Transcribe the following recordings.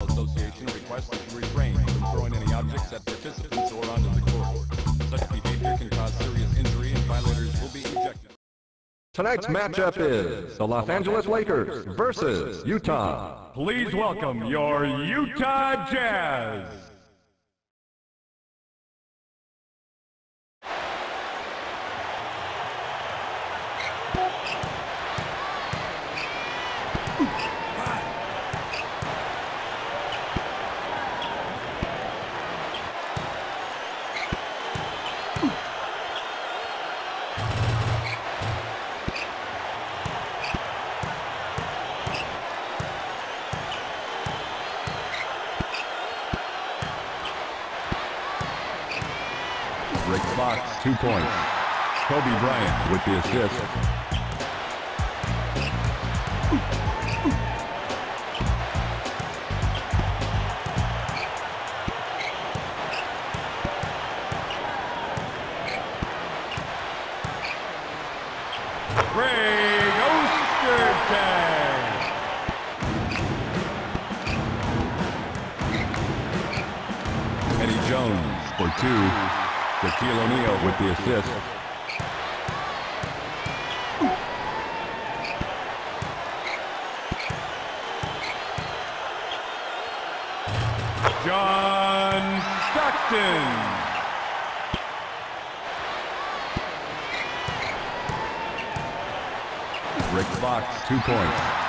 Association requests that you refrain from throwing any objects at participants or onto the court. Such behavior can cause serious injury and violators will be ejected. Tonight's matchup is the Los Angeles Lakers versus Utah. Please welcome your Utah Jazz. Two points. Kobe Bryant with the assist. With the assist. John Stockton. Rick Fox, two points.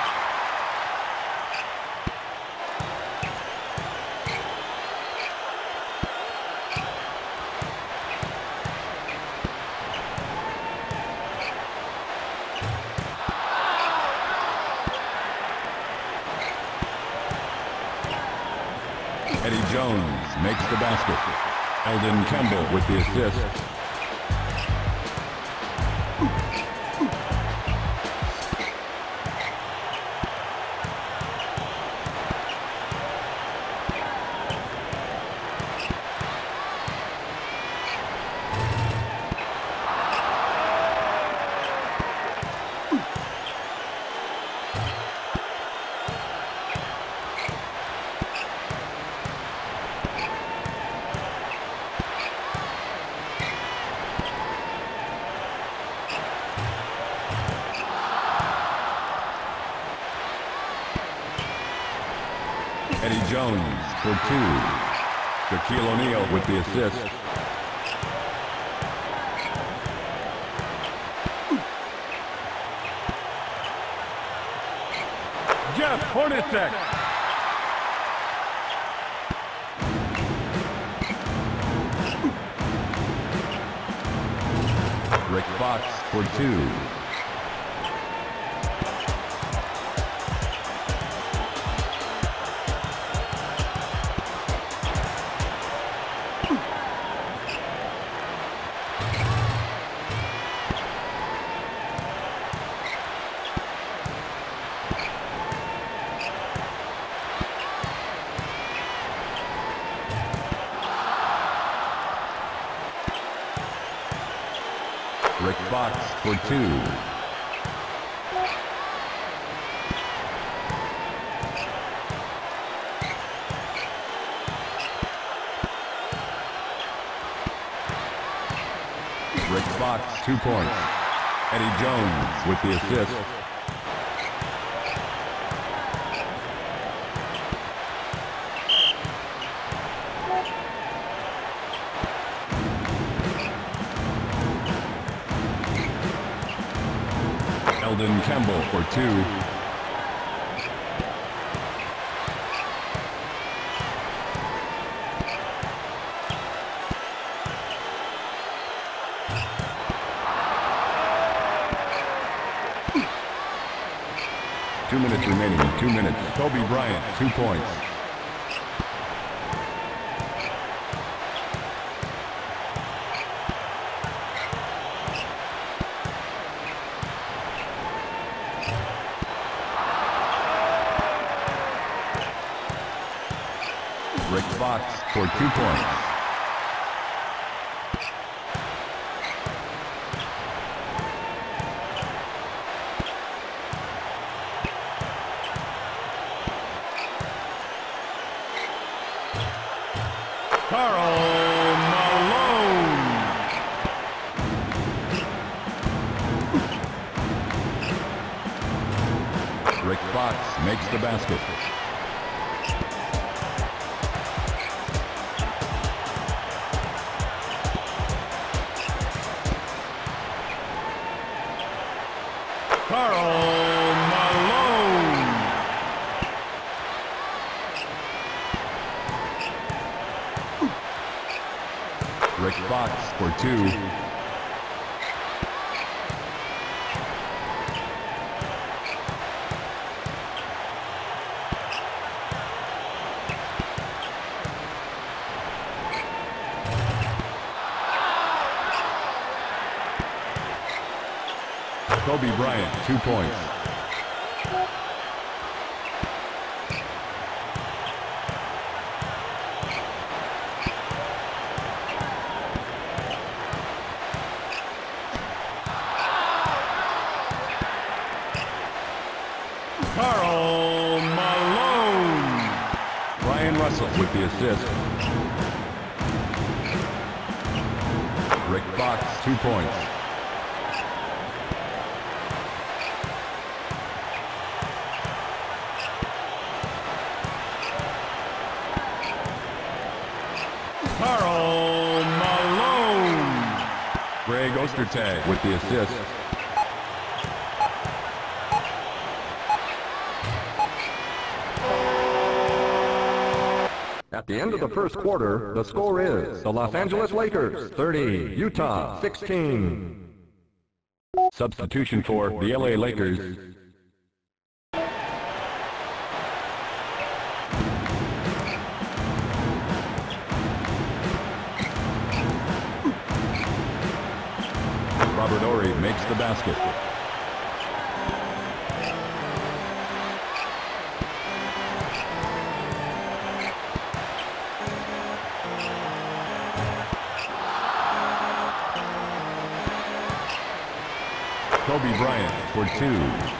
Eddie Jones makes the basket. Elden Campbell with the assist. Eddie Jones for two. Shaquille O'Neal with the assist. Jeff Hornacek. Rick Fox for two. Rick Fox for two. Rick Fox, two points. Eddie Jones with the assist. Two. Two minutes remaining. Two minutes. Kobe Bryant, two points. Rick Fox makes the basket. Malone. Rick Fox for two. Kobe Bryant, two points. Karl Malone. Bryon Russell with the assist. Rick Fox, two points. Karl Malone. Greg Ostertag with the assist. End of the first quarter, the score is the Los Angeles Lakers 30, Utah 16. Substitution for the LA Lakers. Robert Horry makes the basket. Kobe Bryant for two.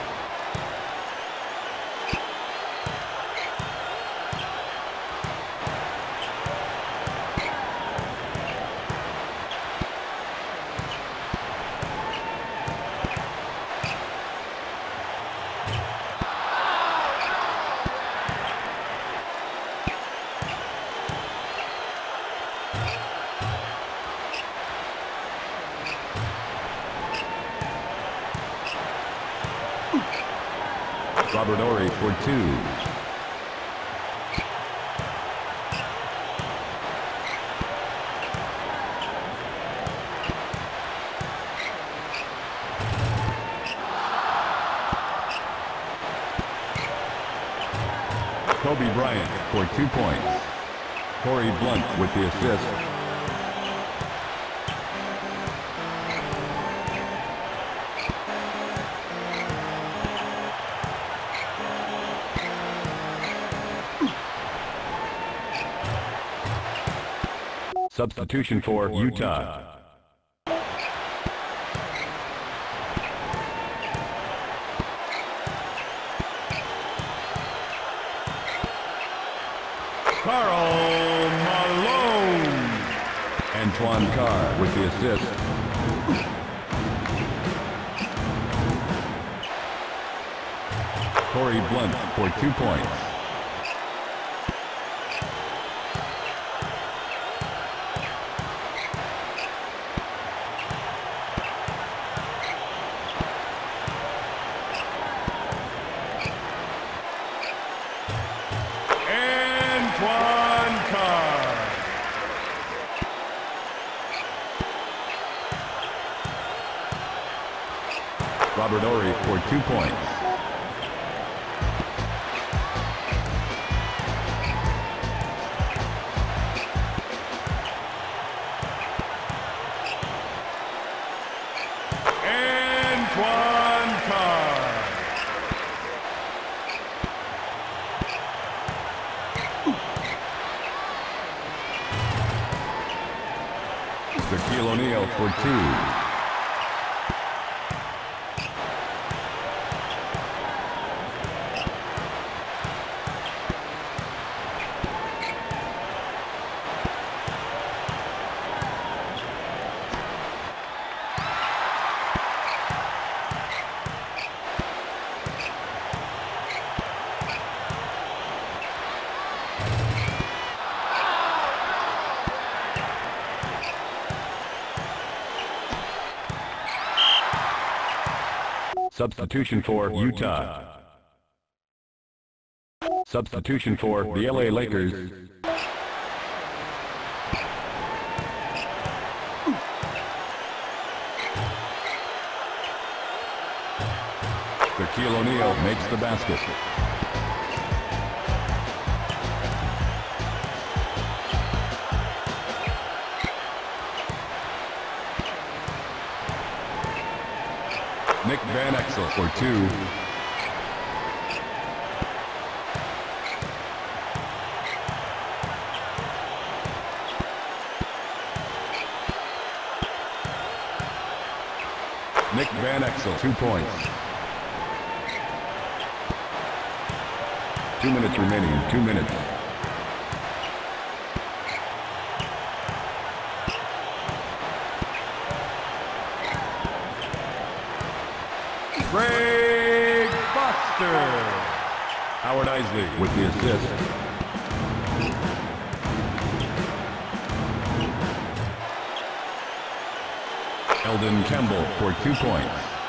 Robert Horry for two. Kobe Bryant for two points. Corie Blount with the assist. Substitution for Utah. Karl Malone. Antoine Carr with the assist. Corie Blount for two points. Antoine Carr. Shaquille O'Neal for two. Substitution for Utah. Substitution for the LA Lakers. Shaquille O'Neal makes the basket. Nick Van Exel for two. Nick Van Exel, two points. Two minutes remaining, two minutes. Greg Howard Eisley with the assist. Elden Campbell for two points.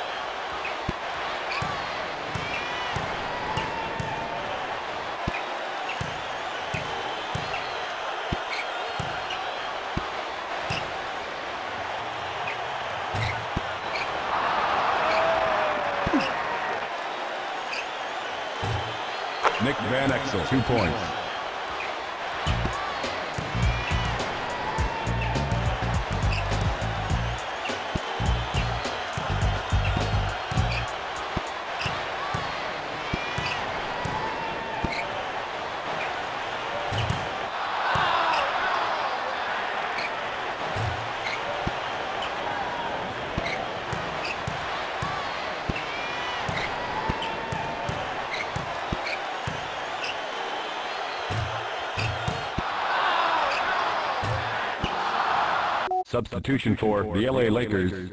Substitution for the LA Lakers.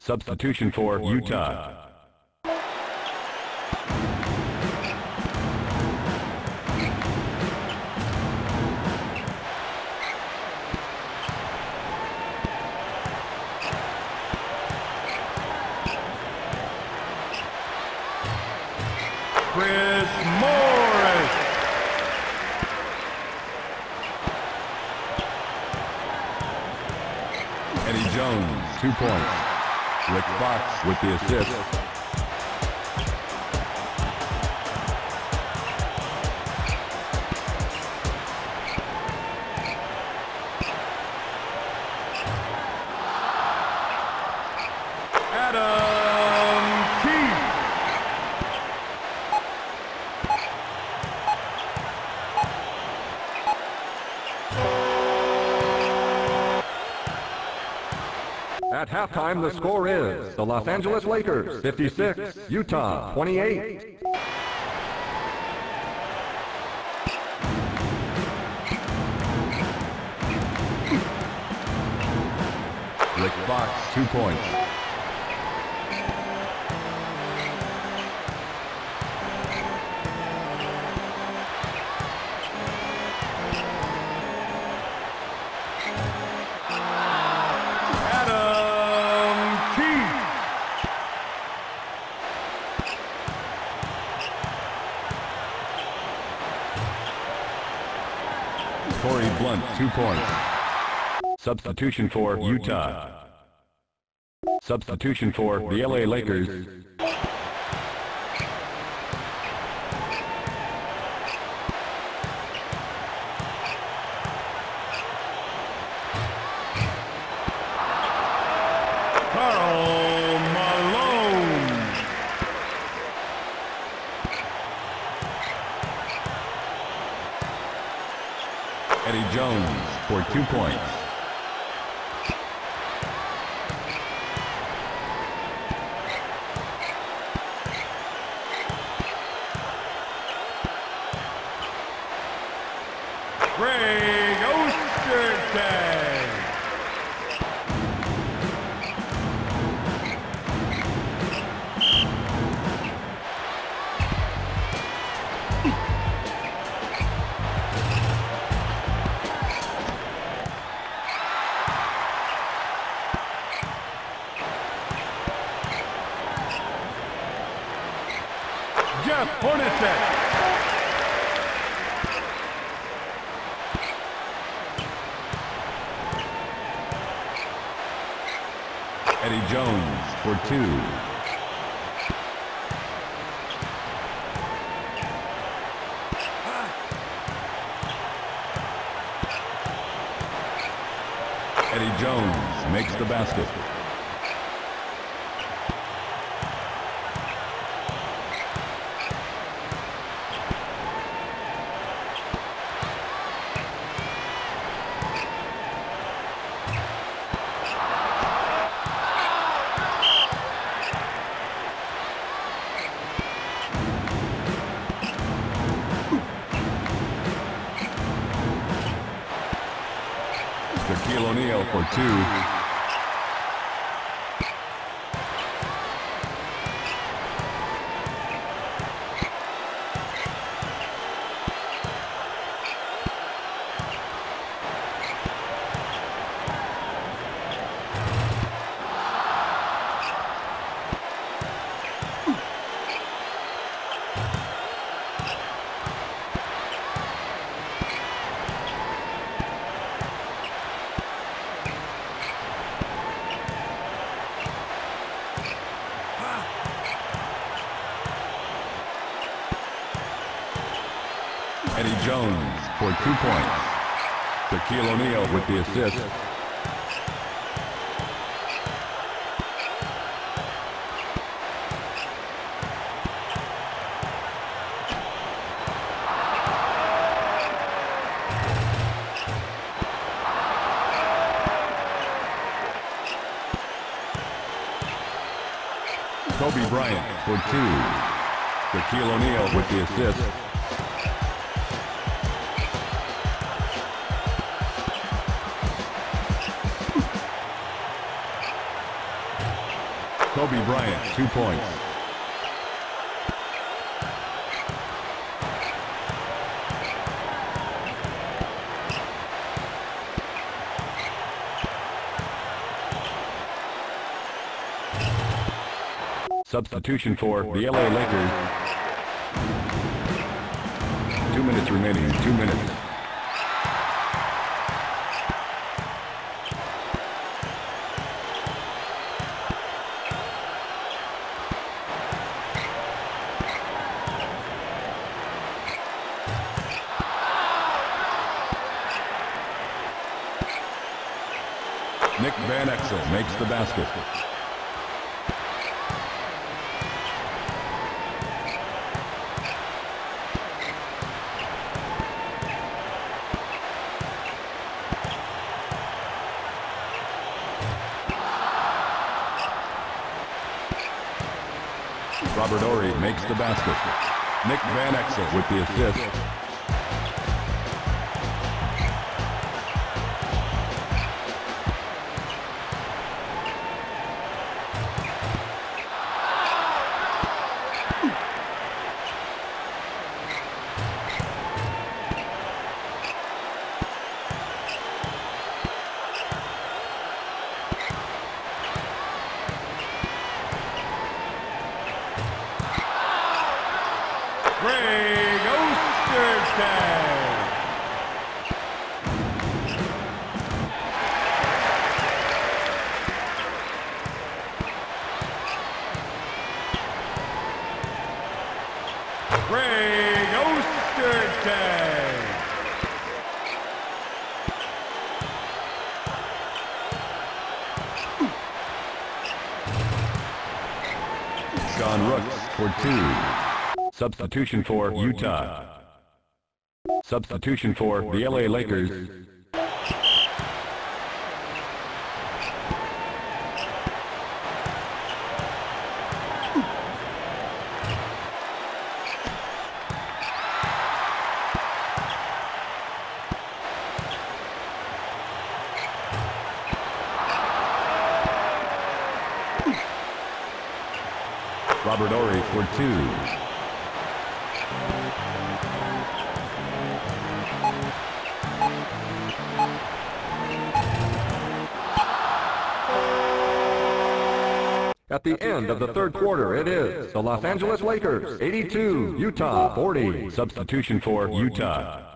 Substitution for Utah. Two points. Rick Fox with the assist. The Los Angeles Lakers 56, Utah 28. Rick Fox, two points. Two points. Substitution for Utah. Substitution for the LA Lakers. Karl Malone. Eddie Jones for two points. Eddie Jones for two. Eddie Jones makes the basket. For two points. Shaquille O'Neal with the assist. Kobe Bryant for two. Shaquille O'Neal with the assist. Kobe Bryant, two points. Substitution for the LA Lakers. Two minutes remaining, two minutes. Nick Van Exel makes the basket. Robert Horry makes the basket. Nick Van Exel with the assist. Substitution for Utah. Substitution for the LA Lakers. Robert Horry for two. Of the third quarter, it is the Los Angeles Lakers 82, Utah 40. Substitution for Utah.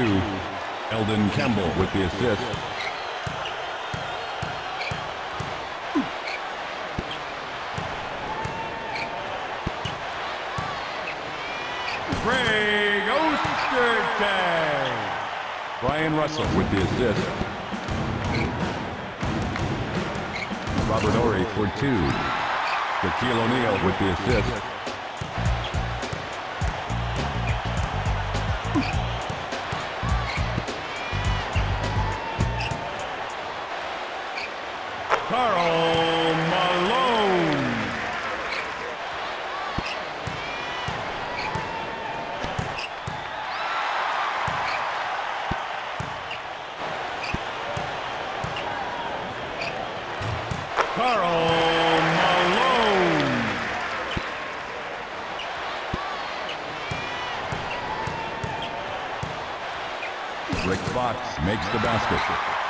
Two. Elden Campbell with the assist. Craig Ostertag. Bryon Russell with the assist. Robert Horry for two. Shaquille O'Neal with the assist. Basket.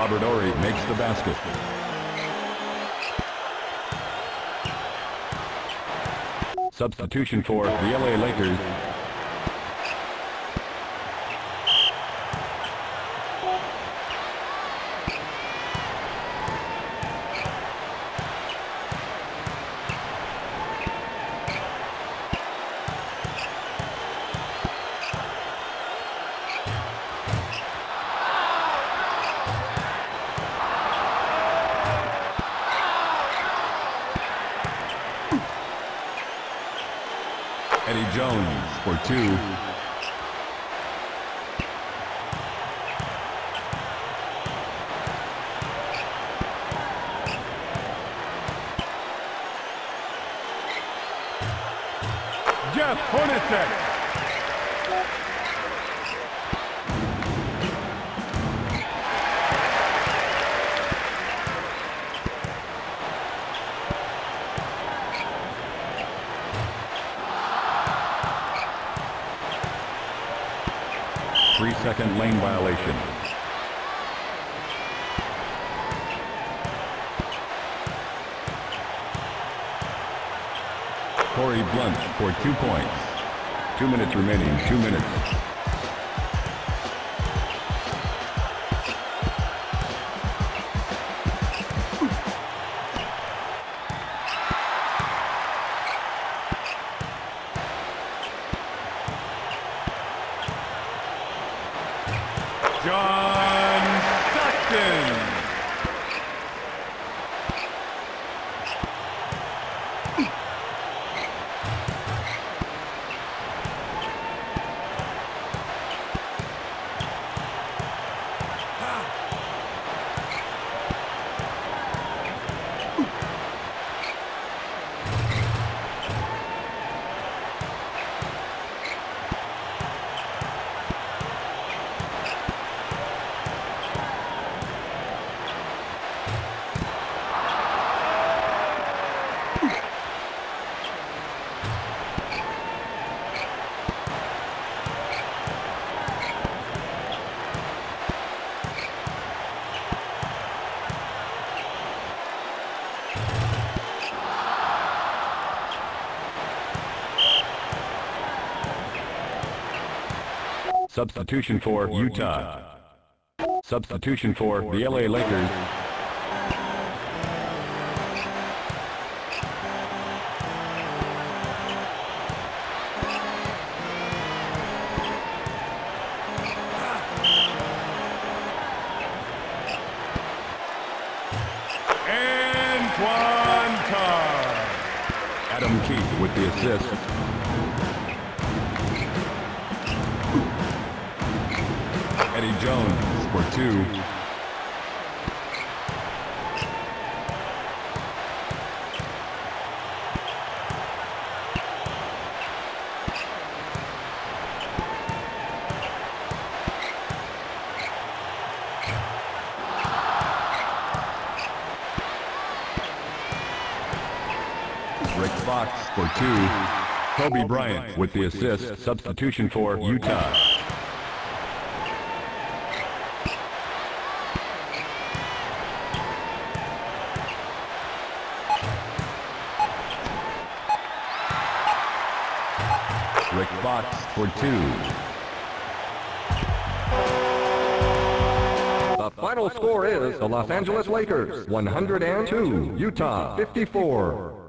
Robert Horry makes the basket. Substitution for the LA Lakers. Eddie Jones for two. Jeff Hornacek. Three second lane violation. Corie Blount for two points. Two minutes remaining. Two minutes. John Substitution for Utah. Substitution for the LA Lakers. Fox for two. Kobe Bryant with the assist. Substitution for Utah. Rick Fox for two. The final score is the Los Angeles Lakers 102, Utah 54.